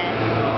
in.